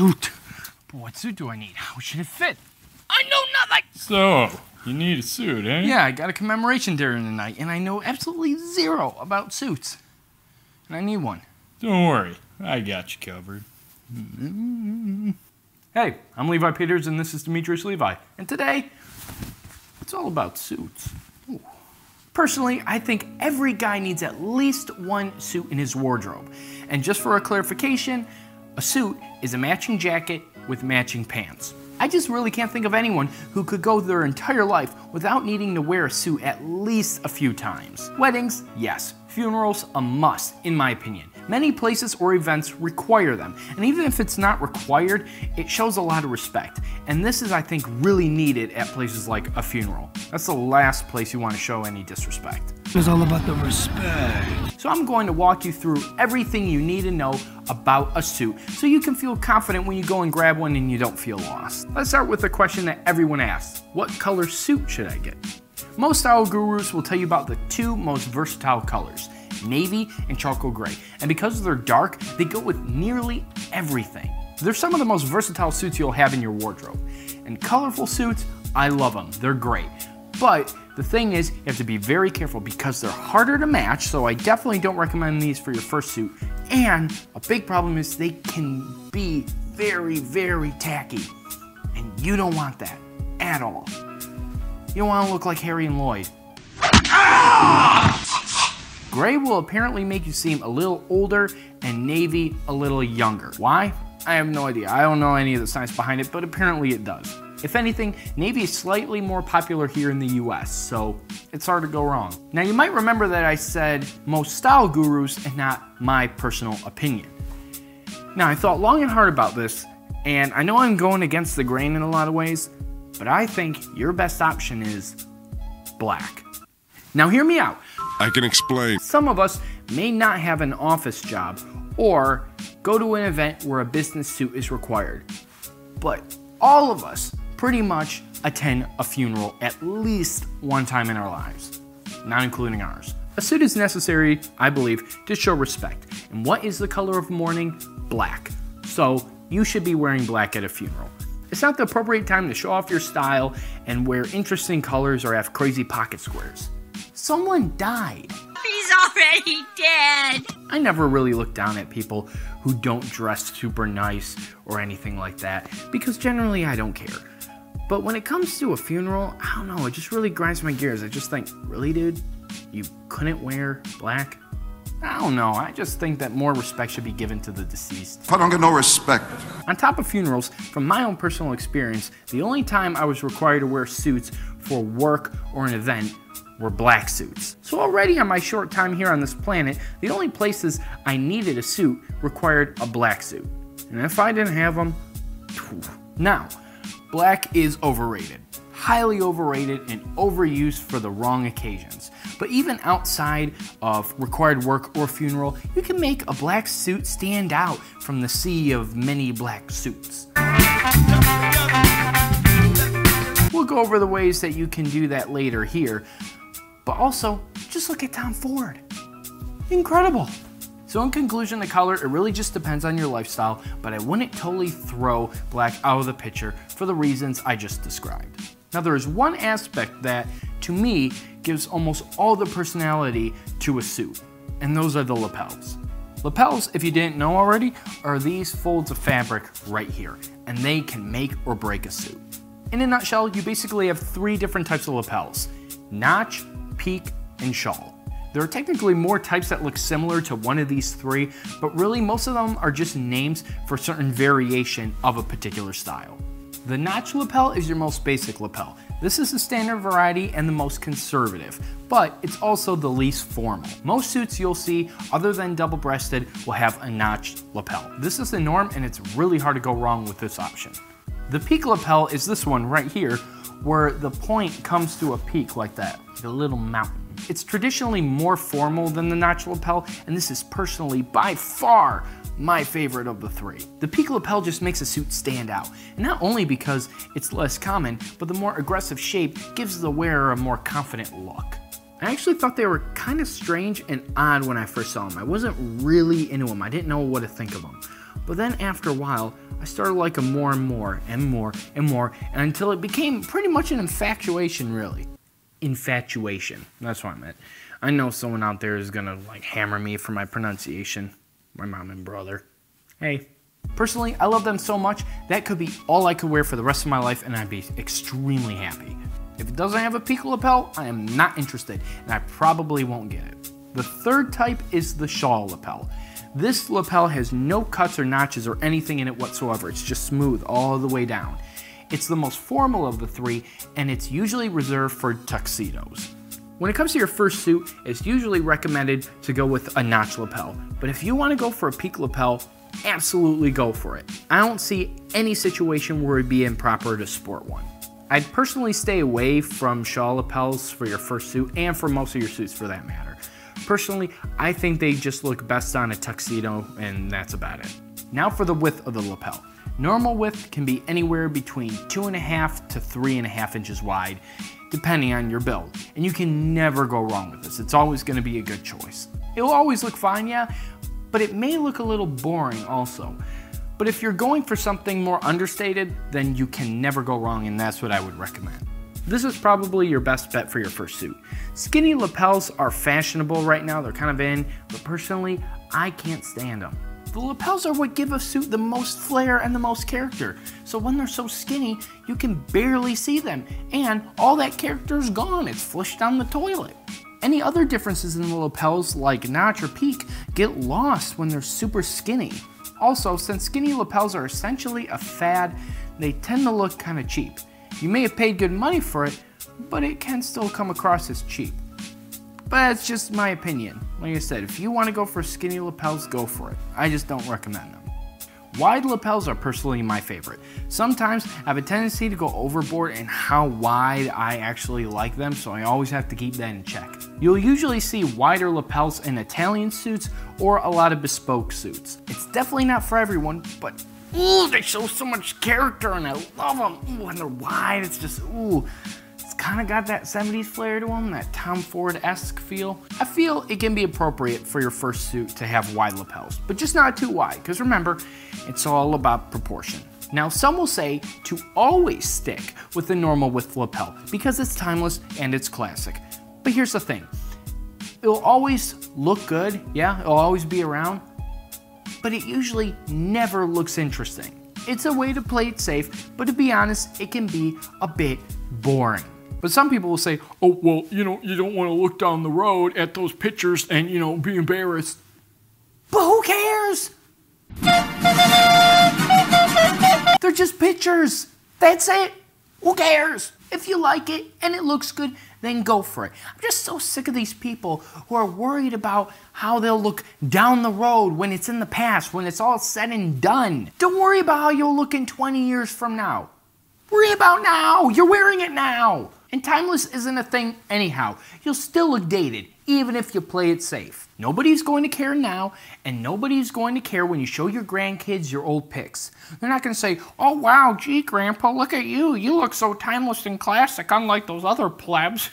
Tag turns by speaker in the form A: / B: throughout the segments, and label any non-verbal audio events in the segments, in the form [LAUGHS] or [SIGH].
A: suit. But what suit do I need? How should it fit? I know nothing!
B: So, you need a suit, eh?
A: Yeah, I got a commemoration during the night, and I know absolutely zero about suits. And I need one.
B: Don't worry, I got you covered. [LAUGHS]
A: Hey, I'm Levi Peters, and this is Demetrios Levi. And today, it's all about suits. Ooh. Personally, I think every guy needs at least one suit in his wardrobe. And just for a clarification, a suit is a matching jacket with matching pants. I just really can't think of anyone who could go their entire life without needing to wear a suit at least a few times. Weddings, yes. Funerals, a must, in my opinion. Many places or events require them, and even if it's not required, it shows a lot of respect. And this is, I think, really needed at places like a funeral. That's the last place you want to show any disrespect.
C: It's all about the respect.
A: So I'm going to walk you through everything you need to know about a suit so you can feel confident when you go and grab one and you don't feel lost. Let's start with the question that everyone asks. What color suit should I get? Most style gurus will tell you about the two most versatile colors, navy and charcoal gray. And because they're dark, they go with nearly everything. They're some of the most versatile suits you'll have in your wardrobe. And colorful suits, I love them, they're great. But the thing is, you have to be very careful because they're harder to match, so I definitely don't recommend these for your first suit. And a big problem is they can be very, very tacky. And you don't want that at all. You don't want to look like Harry and Lloyd. Ah! Gray will apparently make you seem a little older and navy a little younger. Why? I have no idea. I don't know any of the science behind it, but apparently it does. If anything, navy is slightly more popular here in the US, so it's hard to go wrong. Now you might remember that I said most style gurus and not my personal opinion. Now I thought long and hard about this, and I know I'm going against the grain in a lot of ways, but I think your best option is black. Now hear me out.
D: I can explain.
A: Some of us may not have an office job or go to an event where a business suit is required. But all of us pretty much attend a funeral at least one time in our lives, not including ours. A suit is necessary, I believe, to show respect. And what is the color of mourning? Black. So you should be wearing black at a funeral. It's not the appropriate time to show off your style and wear interesting colors or have crazy pocket squares. Someone died.
E: He's already dead.
A: I never really look down at people who don't dress super nice or anything like that because generally I don't care. But when it comes to a funeral, I don't know, it just really grinds my gears. I just think, really, dude? You couldn't wear black? I don't know. I just think that more respect should be given to the deceased.
D: I don't get no respect.
A: On top of funerals, from my own personal experience, the only time I was required to wear suits for work or an event were black suits. So already on my short time here on this planet, the only places I needed a suit required a black suit. And if I didn't have them, phew. now, black is overrated. Highly overrated and overused for the wrong occasions. But even outside of required work or funeral, you can make a black suit stand out from the sea of many black suits. We'll go over the ways that you can do that later here, but also just look at Tom Ford. Incredible. So in conclusion, the color, it really just depends on your lifestyle, but I wouldn't totally throw black out of the picture for the reasons I just described. Now there is one aspect that, to me, gives almost all the personality to a suit, and those are the lapels. Lapels, if you didn't know already, are these folds of fabric right here, and they can make or break a suit. In a nutshell, you basically have three different types of lapels, notch, peak, and shawl. There are technically more types that look similar to one of these three, but really most of them are just names for certain variation of a particular style. The notch lapel is your most basic lapel. This is the standard variety and the most conservative, but it's also the least formal. Most suits you'll see, other than double-breasted, will have a notched lapel. This is the norm and it's really hard to go wrong with this option. The peak lapel is this one right here, where the point comes to a peak like that, a little mountain. It's traditionally more formal than the notch lapel, and this is personally by far my favorite of the three. The peak lapel just makes a suit stand out, and not only because it's less common, but the more aggressive shape gives the wearer a more confident look. I actually thought they were kind of strange and odd when I first saw them. I wasn't really into them. I didn't know what to think of them. But then after a while, I started liking them more and more and more and more until it became pretty much an infatuation, really. Infatuation. That's what I meant. I know someone out there is gonna like hammer me for my pronunciation. My mom and brother. Hey. Personally, I love them so much that could be all I could wear for the rest of my life and I'd be extremely happy. If it doesn't have a peak lapel, I am not interested and I probably won't get it. The third type is the shawl lapel. This lapel has no cuts or notches or anything in it whatsoever. It's just smooth all the way down. It's the most formal of the three, and it's usually reserved for tuxedos. When it comes to your first suit, it's usually recommended to go with a notch lapel. But if you want to go for a peak lapel, absolutely go for it. I don't see any situation where it'd be improper to sport one. I'd personally stay away from shawl lapels for your first suit and for most of your suits for that matter. Personally, I think they just look best on a tuxedo and that's about it. Now for the width of the lapel. Normal width can be anywhere between two and a half to three and a half inches wide, depending on your build. And you can never go wrong with this. It's always gonna be a good choice. It'll always look fine, yeah, but it may look a little boring also. But if you're going for something more understated, then you can never go wrong and that's what I would recommend. This is probably your best bet for your first suit. Skinny lapels are fashionable right now, they're kind of in, but personally, I can't stand them. The lapels are what give a suit the most flair and the most character. So when they're so skinny, you can barely see them, and all that character is gone. It's flushed down the toilet. Any other differences in the lapels, like notch or peak, get lost when they're super skinny. Also, since skinny lapels are essentially a fad, they tend to look kind of cheap. You may have paid good money for it, but it can still come across as cheap. But that's just my opinion. Like I said, if you want to go for skinny lapels, go for it. I just don't recommend them. Wide lapels are personally my favorite. Sometimes I have a tendency to go overboard in how wide I actually like them, so I always have to keep that in check. You'll usually see wider lapels in Italian suits or a lot of bespoke suits. It's definitely not for everyone, but ooh, they show so much character and I love them. Ooh, and they're wide, it's just, ooh kind of got that 70s flair to them, that Tom Ford-esque feel. I feel it can be appropriate for your first suit to have wide lapels, but just not too wide, because remember, it's all about proportion. Now, some will say to always stick with the normal width lapel because it's timeless and it's classic. But here's the thing it'll always look good, yeah, it'll always be around, but it usually never looks interesting. It's a way to play it safe, but to be honest, it can be a bit boring. But some people will say, oh, well, you know, you don't want to look down the road at those pictures and, you know, be embarrassed. But who cares? They're just pictures. That's it. Who cares? If you like it and it looks good, then go for it. I'm just so sick of these people who are worried about how they'll look down the road when it's in the past, when it's all said and done. Don't worry about how you'll look in 20 years from now. Worry about now. You're wearing it now. And timeless isn't a thing anyhow. You'll still look dated, even if you play it safe. Nobody's going to care now, and nobody's going to care when you show your grandkids your old pics. They're not going to say, oh wow, gee, Grandpa, look at you. You look so timeless and classic, unlike those other plebs.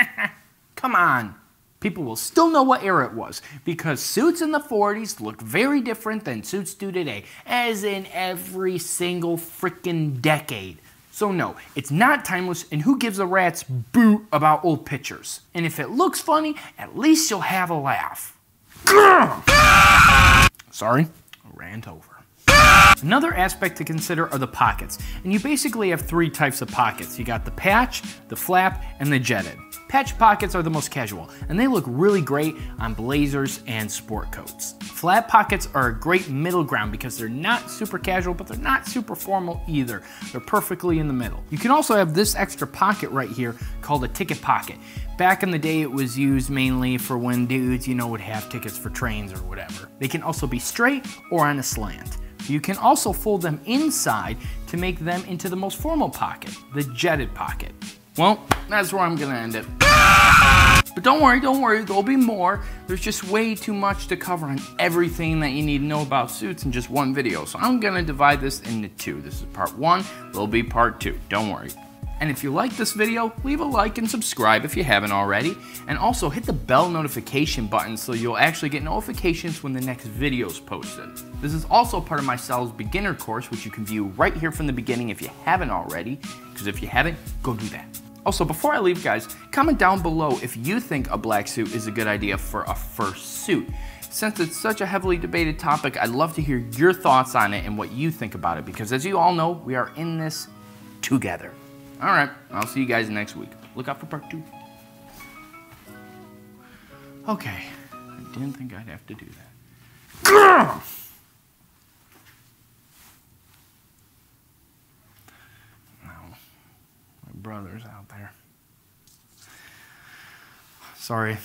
A: [LAUGHS] Come on. People will still know what era it was, because suits in the 40s looked very different than suits do today, as in every single freaking decade. So no, it's not timeless, and who gives a rat's boot about old pictures? And if it looks funny, at least you'll have a laugh. [COUGHS] Sorry, rant over. Another aspect to consider are the pockets, and you basically have three types of pockets. You got the patch, the flap, and the jetted. Patch pockets are the most casual, and they look really great on blazers and sport coats. Flap pockets are a great middle ground because they're not super casual, but they're not super formal either. They're perfectly in the middle. You can also have this extra pocket right here called a ticket pocket. Back in the day, it was used mainly for when dudes, you know, would have tickets for trains or whatever. They can also be straight or on a slant. You can also fold them inside to make them into the most formal pocket, the jetted pocket. Well, that's where I'm gonna end it. But don't worry, don't worry, there'll be more. There's just way too much to cover on everything that you need to know about suits in just one video. So I'm gonna divide this into two. This is part one, there'll be part two, don't worry. And if you like this video, leave a like and subscribe if you haven't already. And also hit the bell notification button so you'll actually get notifications when the next video is posted. This is also part of my Sal's beginner course, which you can view right here from the beginning if you haven't already. Because if you haven't, go do that. Also, before I leave, guys, comment down below if you think a black suit is a good idea for a first suit. Since it's such a heavily debated topic, I'd love to hear your thoughts on it and what you think about it because as you all know, we are in this together. All right, I'll see you guys next week. Look out for part two. Okay, I didn't think I'd have to do that. Now, my brother's out there. Sorry,